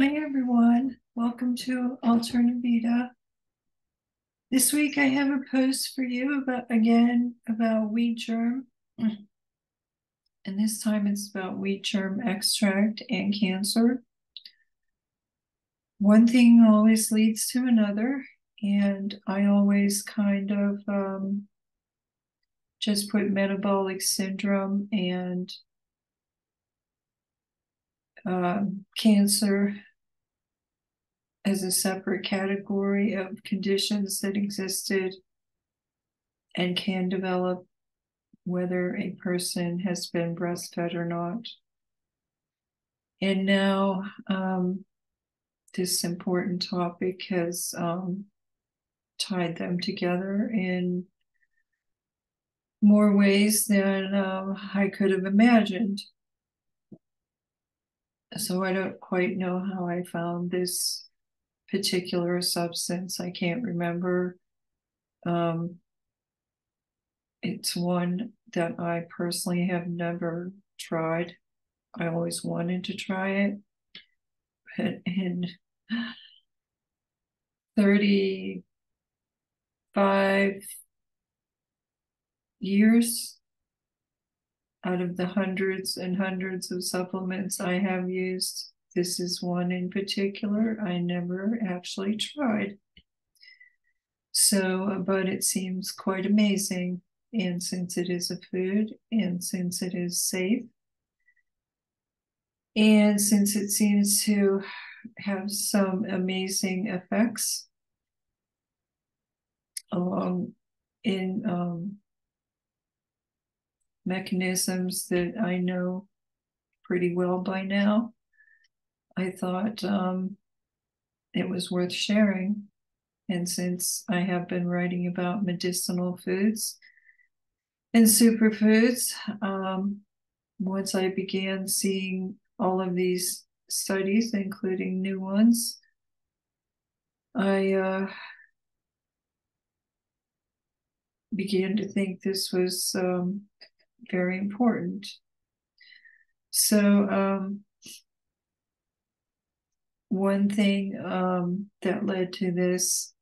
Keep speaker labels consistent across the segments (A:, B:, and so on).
A: Hi, everyone. Welcome to Alternavita. This week I have a post for you about again about wheat germ. And this time it's about wheat germ extract and cancer. One thing always leads to another, and I always kind of um, just put metabolic syndrome and um, cancer as a separate category of conditions that existed and can develop whether a person has been breastfed or not. And now um, this important topic has um, tied them together in more ways than uh, I could have imagined. So I don't quite know how I found this particular substance. I can't remember. Um, it's one that I personally have never tried. I always wanted to try it. But in 35 years, out of the hundreds and hundreds of supplements I have used, this is one in particular I never actually tried. So, but it seems quite amazing. And since it is a food, and since it is safe, and since it seems to have some amazing effects along in um, mechanisms that I know pretty well by now, I thought um, it was worth sharing. And since I have been writing about medicinal foods and superfoods, um, once I began seeing all of these studies, including new ones, I uh, began to think this was um, very important. So, um, one thing um, that led to this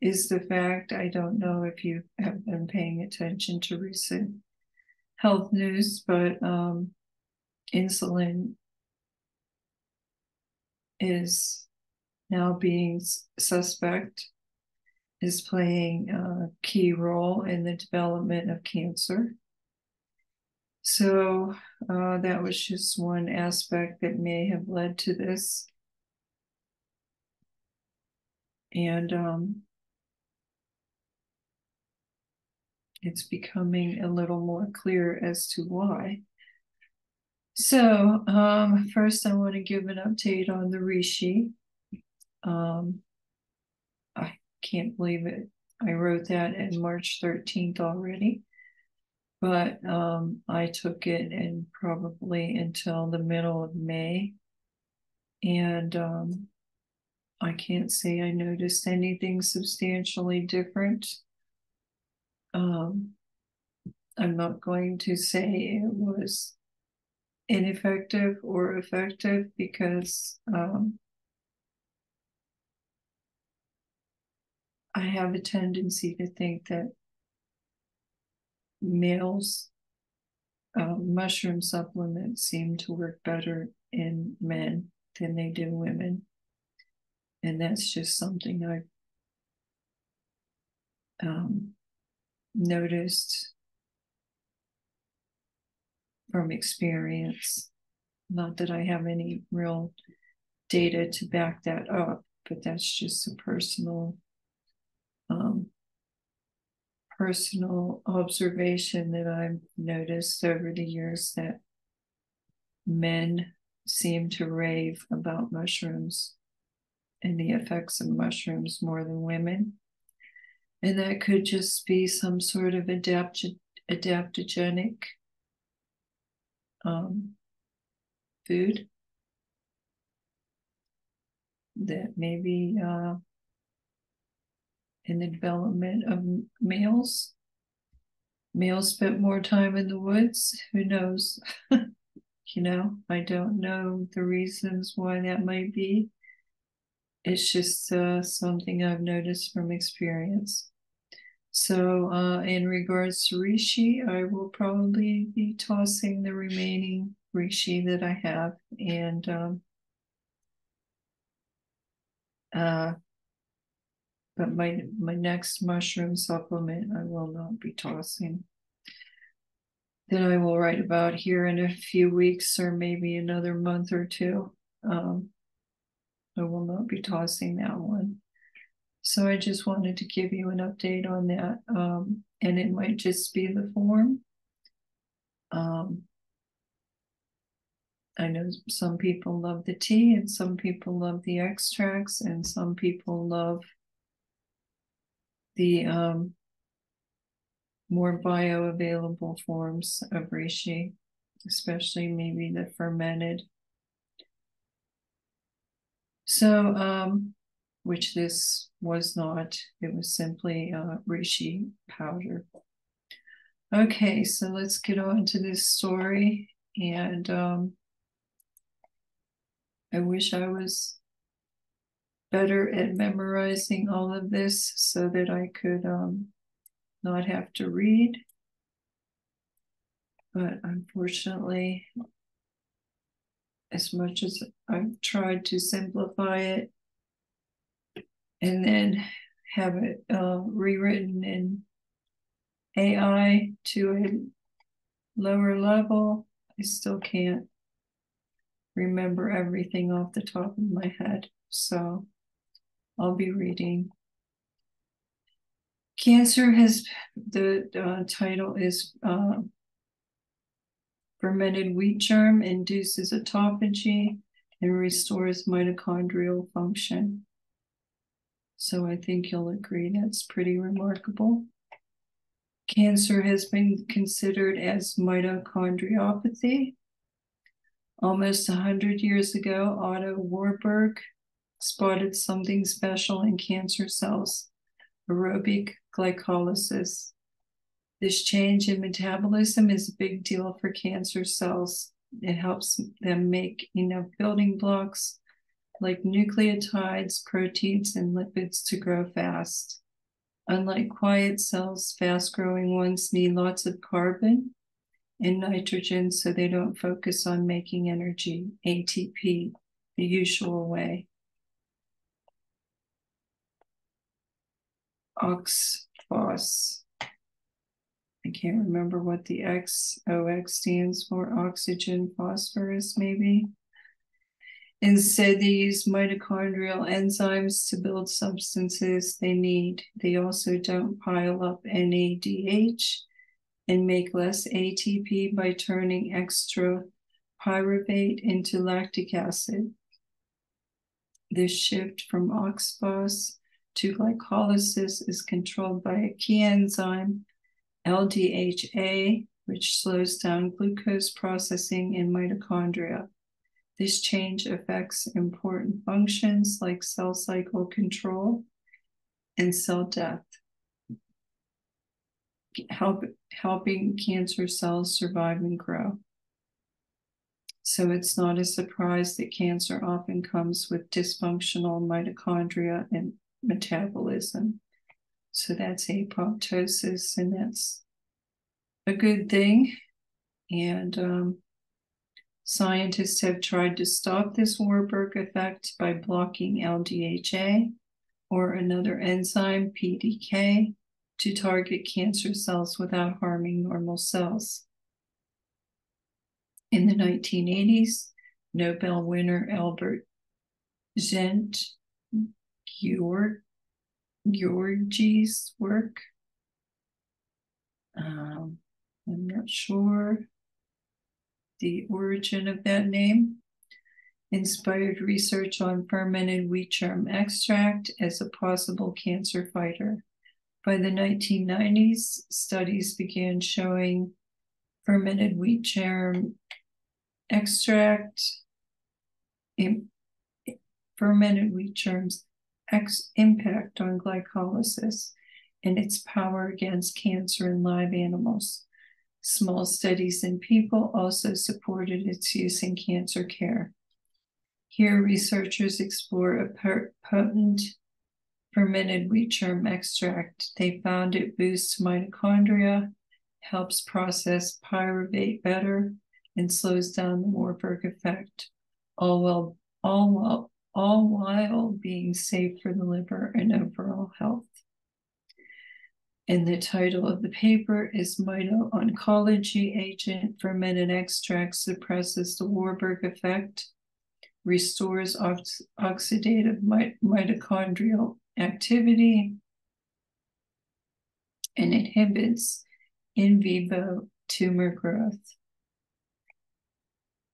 A: is the fact I don't know if you have been paying attention to recent health news, but um, insulin is now being suspect is playing a key role in the development of cancer. So uh, that was just one aspect that may have led to this and um, it's becoming a little more clear as to why. So, um, first, I want to give an update on the Reishi. Um, I can't believe it. I wrote that in March 13th already, but um, I took it in probably until the middle of May. And um, I can't say I noticed anything substantially different. Um, I'm not going to say it was ineffective or effective because um, I have a tendency to think that males uh, mushroom supplements seem to work better in men than they do women. And that's just something I've um, noticed from experience. Not that I have any real data to back that up, but that's just a personal um, personal observation that I've noticed over the years that men seem to rave about mushrooms and the effects of mushrooms more than women. And that could just be some sort of adapt- adaptogenic um, food that maybe uh, in the development of males. Males spent more time in the woods. Who knows? You know, I don't know the reasons why that might be. It's just uh, something I've noticed from experience. So, uh, in regards to Reishi, I will probably be tossing the remaining Reishi that I have and um, uh, but my my next mushroom supplement I will not be tossing. Then I will write about here in a few weeks or maybe another month or two. Um, I will not be tossing that one. So I just wanted to give you an update on that. Um, and it might just be the form. Um, I know some people love the tea and some people love the extracts and some people love the um, more bioavailable forms of reishi, especially maybe the fermented. So, um, which this was not. It was simply uh, reishi powder. Okay, so let's get on to this story. And um, I wish I was better at memorizing all of this so that I could um, not have to read. But unfortunately, as much as I've tried to simplify it, and then have it uh, rewritten in AI to a lower level, I still can't remember everything off the top of my head. So I'll be reading. Cancer has, the uh, title is uh, Fermented wheat germ induces autophagy and restores mitochondrial function. So I think you'll agree that's pretty remarkable. Cancer has been considered as mitochondriopathy. Almost 100 years ago, Otto Warburg spotted something special in cancer cells aerobic glycolysis. This change in metabolism is a big deal for cancer cells. It helps them make enough building blocks like nucleotides, proteins, and lipids to grow fast. Unlike quiet cells, fast growing ones need lots of carbon and nitrogen so they don't focus on making energy, ATP, the usual way. OXPHOS. I can't remember what the XOX stands for, oxygen phosphorus, maybe. Instead, they use mitochondrial enzymes to build substances they need. They also don't pile up NADH and make less ATP by turning extra pyruvate into lactic acid. This shift from OXPHOS to glycolysis is controlled by a key enzyme, LDHA, which slows down glucose processing in mitochondria. This change affects important functions like cell cycle control and cell death, help, helping cancer cells survive and grow. So it's not a surprise that cancer often comes with dysfunctional mitochondria and metabolism. So that's apoptosis, and that's a good thing. And um, Scientists have tried to stop this Warburg effect by blocking LDHA or another enzyme, PDK, to target cancer cells without harming normal cells. In the 1980s, Nobel winner Albert Szent Gyorgyi's work. Um, I'm not sure the origin of that name, inspired research on fermented wheat germ extract as a possible cancer fighter. By the 1990s, studies began showing fermented wheat germ extract, fermented wheat germs ex, impact on glycolysis and its power against cancer in live animals. Small studies in people also supported its use in cancer care. Here, researchers explore a potent fermented wheat germ extract. They found it boosts mitochondria, helps process pyruvate better, and slows down the Warburg effect, all while all while all while being safe for the liver and overall health. And the title of the paper is Mito-Oncology Agent Fermented Extract Suppresses the Warburg Effect, Restores ox- Oxidative mit- Mitochondrial Activity, and inhibits in vivo tumor growth.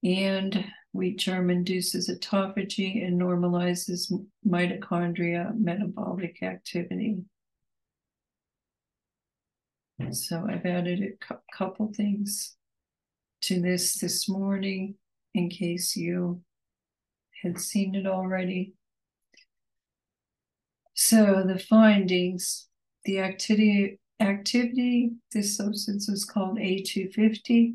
A: And wheat germ induces autophagy and normalizes mitochondria metabolic activity. So I've added a couple things to this this morning in case you had seen it already. So the findings, the activity activity, this substance is called A250.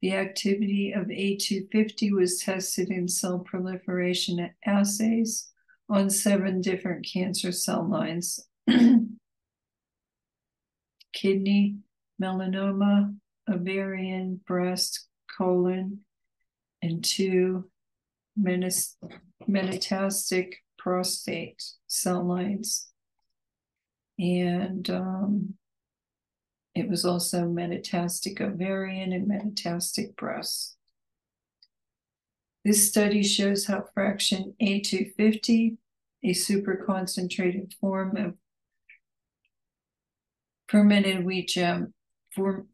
A: The activity of A250 was tested in cell proliferation assays on seven different cancer cell lines kidney, melanoma, ovarian, breast, colon, and two metastatic prostate cell lines. And um, it was also metastatic ovarian and metastatic breast. This study shows how fraction A250, a super concentrated form of fermented wheat germ,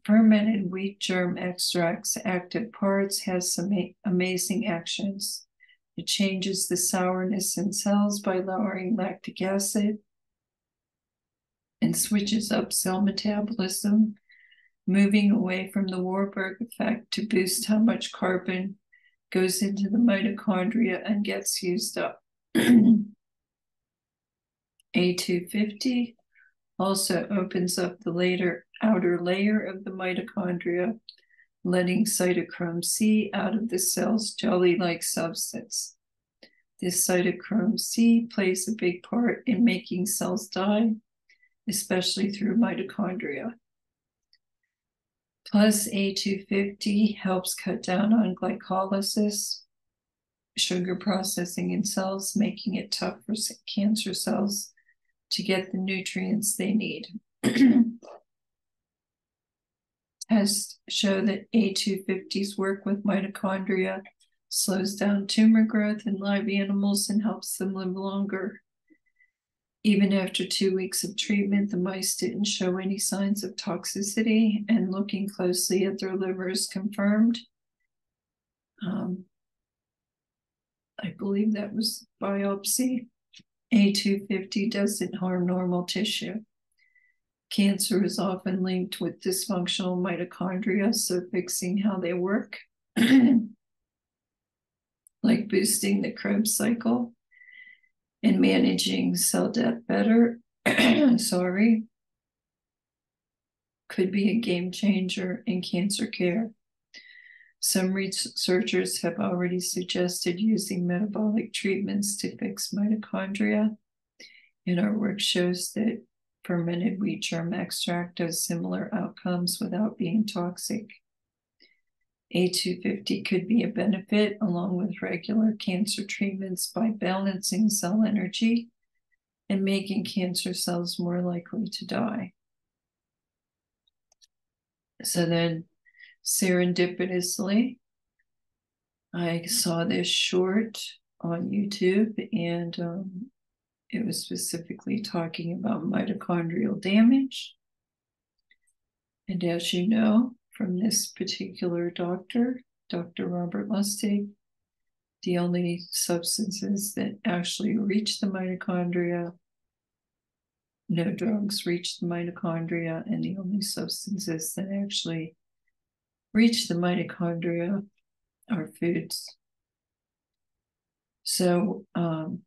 A: fermented wheat germ extracts active parts has some amazing actions. It changes the sourness in cells by lowering lactic acid and switches up cell metabolism, moving away from the Warburg effect to boost how much carbon goes into the mitochondria and gets used up. A250 also opens up the later outer layer of the mitochondria, letting cytochrome C out of the cell's jelly like substance. This cytochrome C plays a big part in making cells die, especially through mitochondria. Plus, A250 helps cut down on glycolysis, sugar processing in cells, making it tough for cancer cells to get the nutrients they need. Tests show that A250's work with mitochondria slows down tumor growth in live animals and helps them live longer. Even after two weeks of treatment, the mice didn't show any signs of toxicity, and looking closely at their livers confirmed. Um, I believe that was biopsy. A250 doesn't harm normal tissue. Cancer is often linked with dysfunctional mitochondria, so fixing how they work, like boosting the Krebs cycle and managing cell death better, sorry, could be a game changer in cancer care. Some researchers have already suggested using metabolic treatments to fix mitochondria, and our work shows that fermented wheat germ extract has similar outcomes without being toxic. A250 could be a benefit along with regular cancer treatments by balancing cell energy and making cancer cells more likely to die. So then serendipitously, I saw this short on YouTube and um, it was specifically talking about mitochondrial damage. And as you know from this particular doctor, Dr. Robert Lustig, the only substances that actually reach the mitochondria, no drugs reach the mitochondria, and the only substances that actually reach the mitochondria are foods. So um,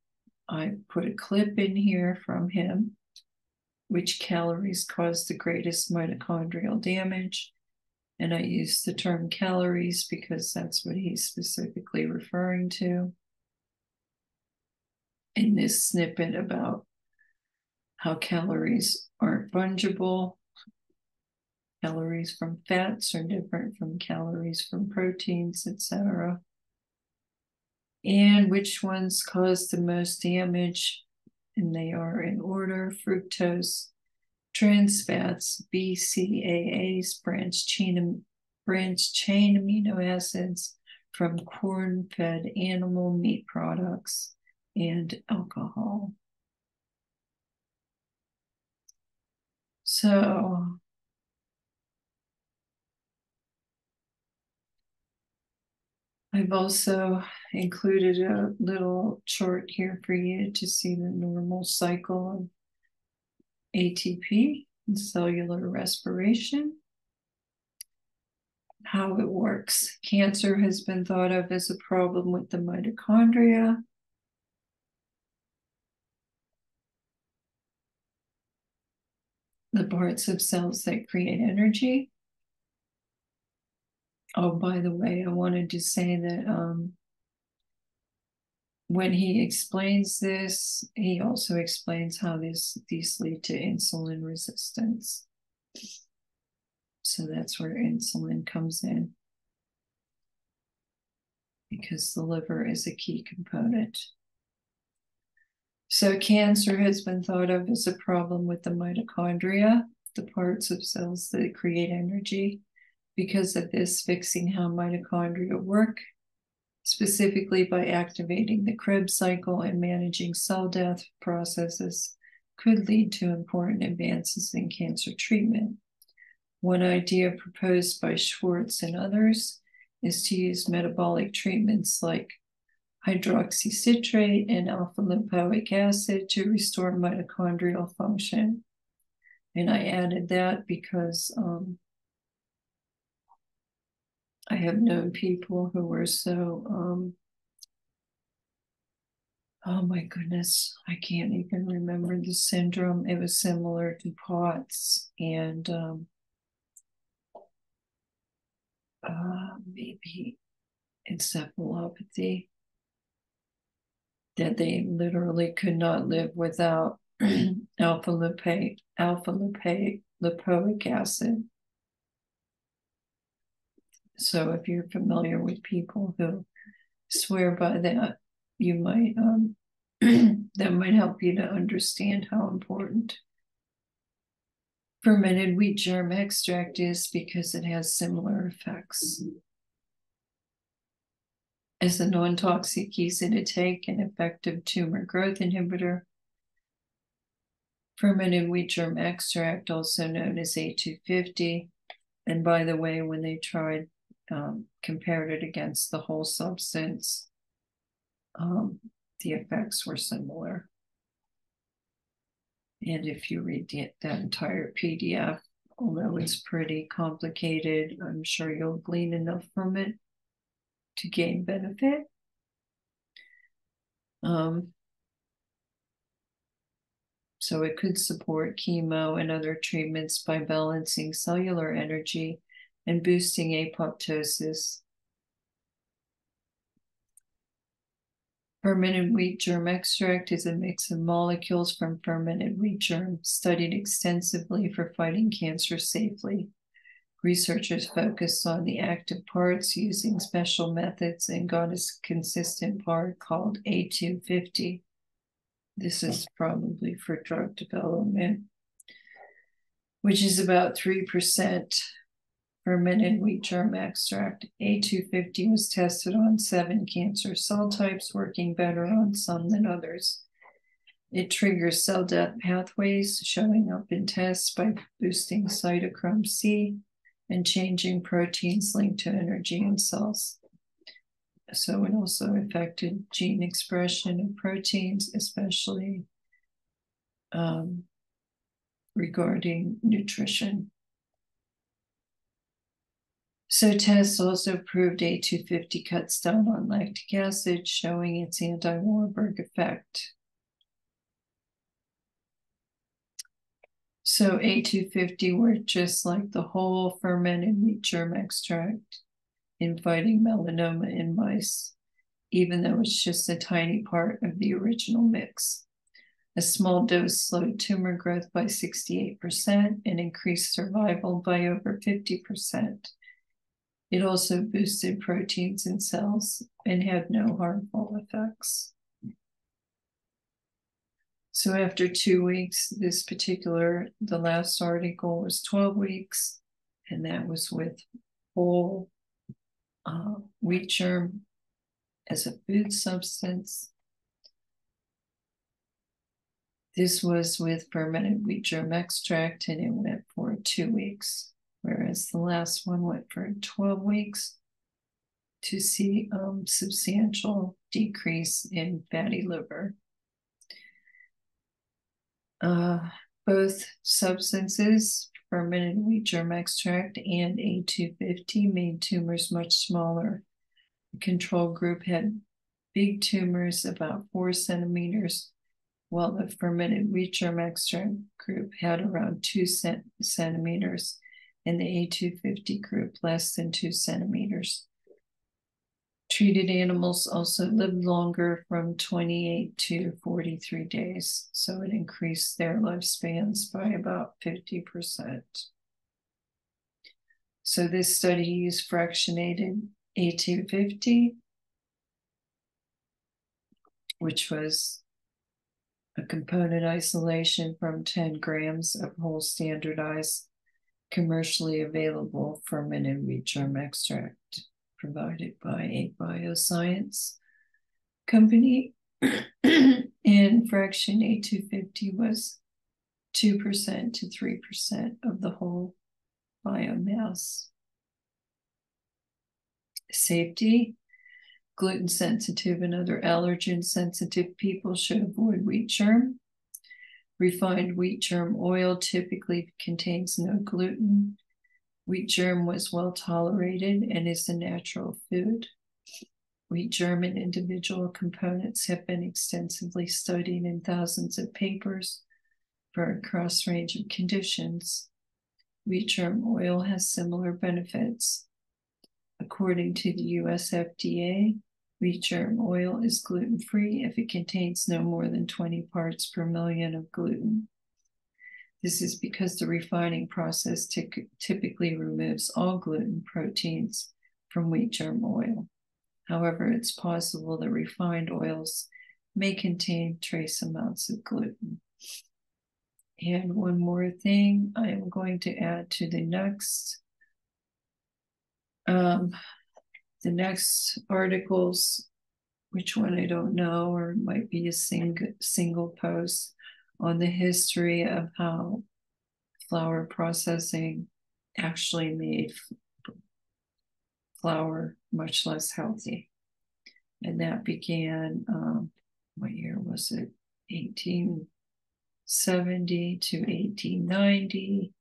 A: I put a clip in here from him. Which calories cause the greatest mitochondrial damage? And I use the term calories because that's what he's specifically referring to in this snippet about how calories aren't fungible. Calories from fats are different from calories from proteins, etc. And which ones cause the most damage? And they are in order fructose, trans fats, BCAAs, branch chain, branched chain amino acids from corn fed animal meat products, and alcohol. So, I've also included a little chart here for you to see the normal cycle of ATP and cellular respiration, how it works. Cancer has been thought of as a problem with the mitochondria. The parts of cells that create energy. Oh, by the way, I wanted to say that um, when he explains this, he also explains how this these lead to insulin resistance. So that's where insulin comes in. Because the liver is a key component. So cancer has been thought of as a problem with the mitochondria, the parts of cells that create energy. Because of this, fixing how mitochondria work specifically by activating the Krebs cycle and managing cell death processes, could lead to important advances in cancer treatment. One idea proposed by Schwartz and others is to use metabolic treatments like hydroxycitrate and alpha lipoic acid to restore mitochondrial function. And I added that because um, I have known people who were so um oh my goodness, I can't even remember the syndrome. It was similar to POTS and um uh maybe encephalopathy that they literally could not live without alpha lipoic alpha lipoic lipoic acid so if you're familiar with people who swear by that, you might um, that might help you to understand how important fermented wheat germ extract is because it has similar effects. As a non-toxic easy to take and effective tumor growth inhibitor, fermented wheat germ extract, also known as A250, and by the way, when they tried um, compared it against the whole substance, um, the effects were similar. And if you read the, that entire PDF, although it's pretty complicated, I'm sure you'll glean enough from it to gain benefit. Um, so it could support chemo and other treatments by balancing cellular energy and boosting apoptosis. Fermented wheat germ extract is a mix of molecules from fermented wheat germ studied extensively for fighting cancer safely. Researchers focused on the active parts using special methods and got a consistent part called A250. This is probably for drug development, which is about 3% fermented wheat germ extract. A250 was tested on seven cancer cell types, working better on some than others. It triggers cell death pathways, showing up in tests by boosting cytochrome C and changing proteins linked to energy in cells. So it also affected gene expression of proteins, especially um, regarding nutrition. So tests also proved A250 cuts down on lactic acid, showing its anti-Warburg effect. So A250 worked just like the whole fermented wheat germ extract in fighting melanoma in mice, even though it's just a tiny part of the original mix. A small dose slowed tumor growth by 68% and increased survival by over 50%. It also boosted proteins in cells and had no harmful effects. So after two weeks, this particular, the last article was 12 weeks, and that was with whole uh, wheat germ as a food substance. This was with fermented wheat germ extract, and it went for two weeks whereas the last one went for 12 weeks to see um, substantial decrease in fatty liver. Uh, both substances, fermented wheat germ extract and A250, made tumors much smaller. The control group had big tumors, about four centimeters, while the fermented wheat germ extract group had around two cent- centimeters in the A250 group, less than two centimeters. Treated animals also lived longer from 28 to 43 days, so it increased their lifespans by about 50%. So this study used fractionated A250, which was a component isolation from 10 grams of whole standardized commercially available fermented wheat germ extract provided by a bioscience company. and fraction A250 was 2% to 3% of the whole biomass. Safety gluten sensitive and other allergen sensitive people should avoid wheat germ Refined wheat germ oil typically contains no gluten. Wheat germ was well tolerated and is a natural food. Wheat germ and individual components have been extensively studied in thousands of papers for a cross range of conditions. Wheat germ oil has similar benefits. According to the US FDA, Wheat germ oil is gluten free if it contains no more than 20 parts per million of gluten. This is because the refining process typically removes all gluten proteins from wheat germ oil. However, it's possible that refined oils may contain trace amounts of gluten. And one more thing I am going to add to the next um, the next articles, which one I don't know, or might be a sing- single post on the history of how flour processing actually made flour much less healthy. And that began, um, what year was it? 1870 to 1890.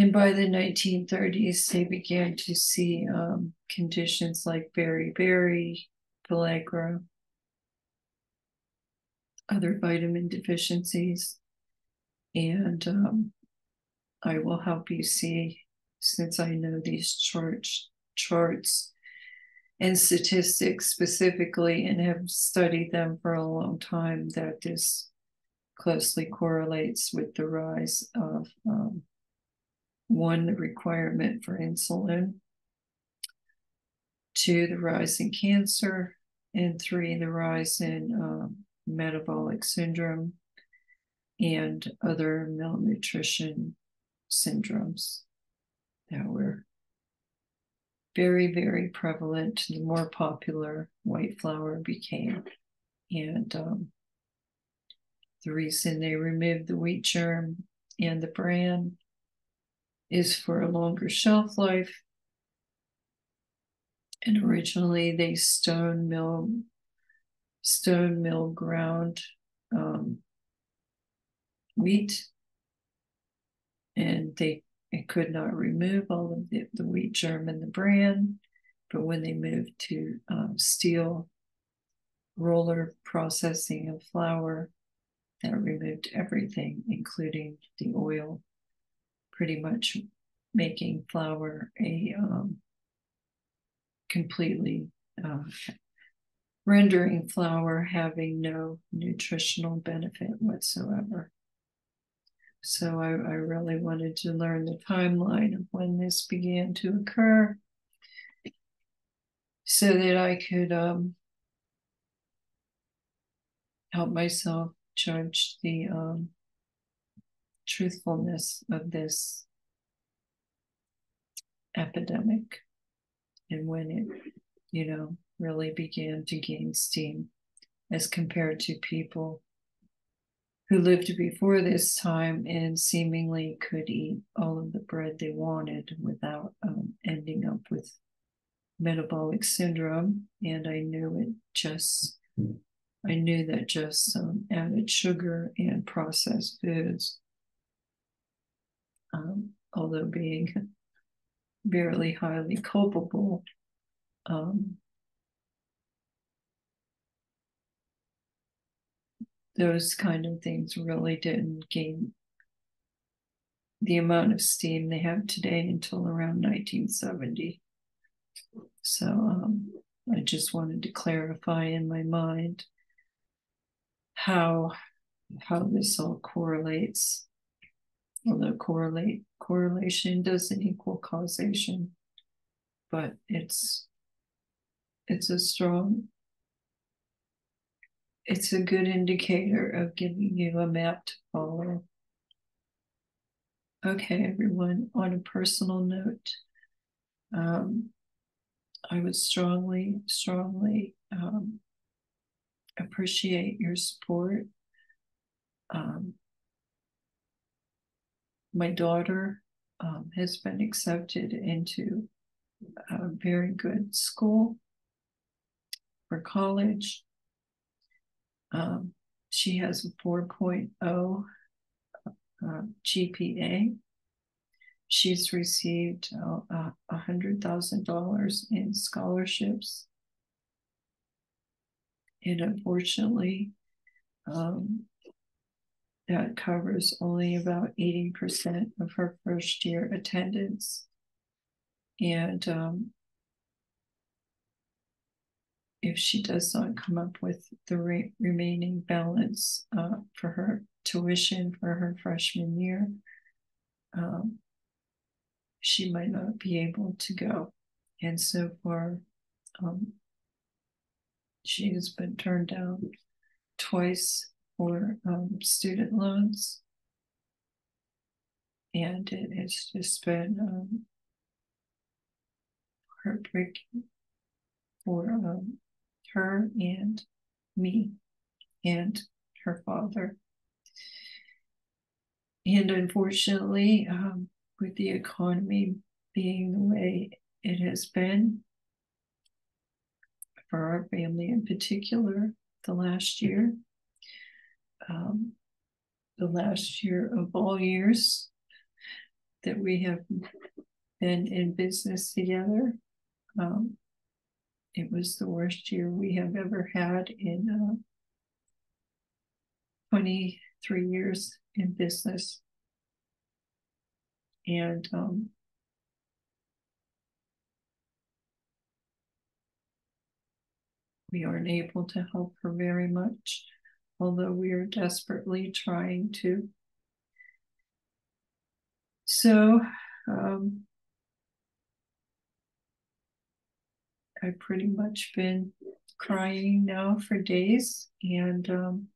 A: And by the 1930s, they began to see um, conditions like beriberi, pellagra, other vitamin deficiencies. And um, I will help you see, since I know these charts, charts and statistics specifically and have studied them for a long time, that this closely correlates with the rise of um, one, the requirement for insulin, two, the rise in cancer, and three, the rise in um, metabolic syndrome and other malnutrition syndromes that were very, very prevalent. The more popular white flour became. And um, the reason they removed the wheat germ and the bran is for a longer shelf life. And originally they stone mill, stone mill ground um, wheat, and they could not remove all of the, the wheat germ and the bran. But when they moved to um, steel roller processing of flour, that removed everything, including the oil, pretty much making flour a um, completely uh, rendering flour having no nutritional benefit whatsoever. So I, I really wanted to learn the timeline of when this began to occur so that I could um, help myself judge the um, truthfulness of this epidemic and when it, you know, really began to gain steam as compared to people who lived before this time and seemingly could eat all of the bread they wanted without um, ending up with metabolic syndrome. And I knew it just, I knew that just um, added sugar and processed foods, um, although being very highly culpable, um, those kind of things really didn't gain the amount of steam they have today until around 1970. So um, I just wanted to clarify in my mind how how this all correlates. Although correlate correlation doesn't equal causation, but it's it's a strong it's a good indicator of giving you a map to follow. Okay, everyone, on a personal note, um, I would strongly, strongly um, appreciate your support. Um, my daughter um, has been accepted into a very good school for college. Um, she has a 4.0 uh, GPA. She's received uh, $100,000 in scholarships. And unfortunately, um, that covers only about 80% of her first year attendance. And um, if she does not come up with the re- remaining balance uh, for her tuition for her freshman year, um, she might not be able to go. And so far, um, she has been turned down twice for um, student loans. And it has just been um, heartbreaking for um, her and me and her father. And unfortunately, um, with the economy being the way it has been for our family in particular, the last year, um, the last year of all years that we have been in business together. Um, it was the worst year we have ever had in uh, 23 years in business. And um, we aren't able to help her very much, although we are desperately trying to. So, um, I've pretty much been crying now for days. And um,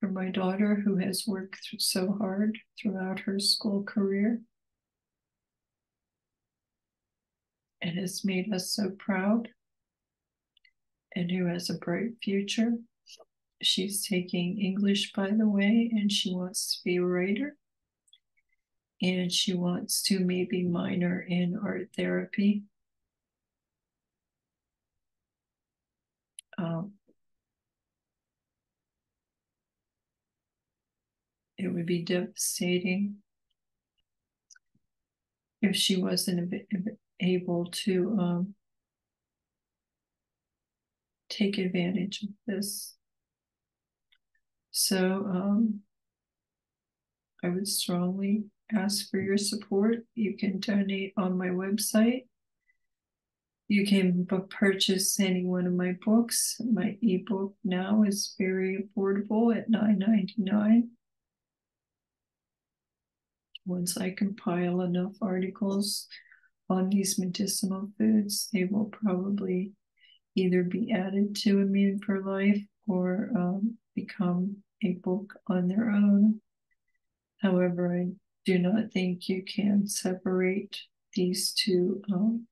A: for my daughter, who has worked so hard throughout her school career and has made us so proud, and who has a bright future. She's taking English, by the way, and she wants to be a writer and she wants to maybe minor in art therapy. Um, it would be devastating if she wasn't able to um, take advantage of this So um, I would strongly ask for your support. You can donate on my website. You can purchase any one of my books. My ebook now is very affordable at $9.99. Once I compile enough articles on these medicinal foods, they will probably either be added to a Immune for Life or um, become a book on their own. However, I do not think you can separate these two um,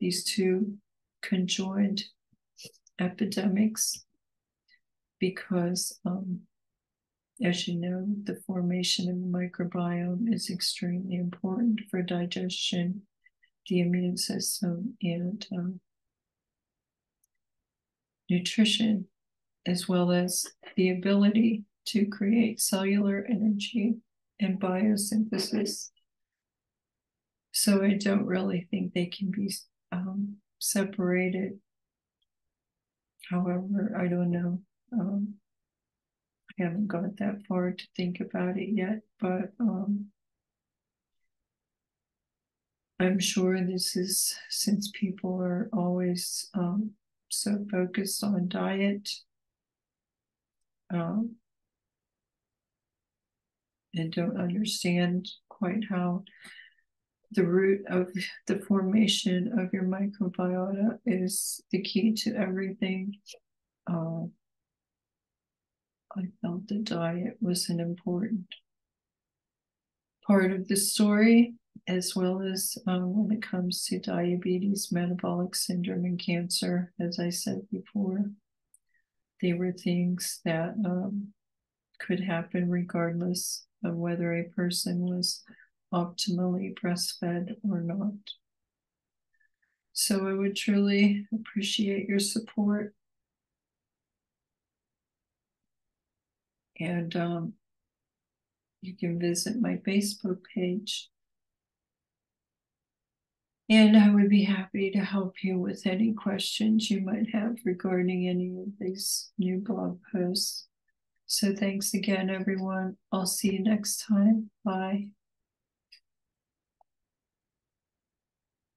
A: these two conjoined epidemics because um, as you know the formation of the microbiome is extremely important for digestion the immune system and um, nutrition as well as the ability to create cellular energy and biosynthesis. So I don't really think they can be um, separated. However, I don't know. Um, I haven't got that far to think about it yet, but um, I'm sure this is since people are always um, so focused on diet um, and don't understand quite how the root of the formation of your microbiota is the key to everything. Uh, I felt the diet was an important part of the story, as well as um, when it comes to diabetes, metabolic syndrome, and cancer. As I said before, they were things that um, could happen regardless of whether a person was optimally breastfed or not. So I would truly appreciate your support. And um, you can visit my Facebook page. And I would be happy to help you with any questions you might have regarding any of these new blog posts. So thanks again, everyone. I'll see you next time. Bye.